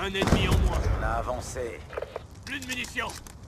Un ennemi en moins. On a avancé. Plus de munitions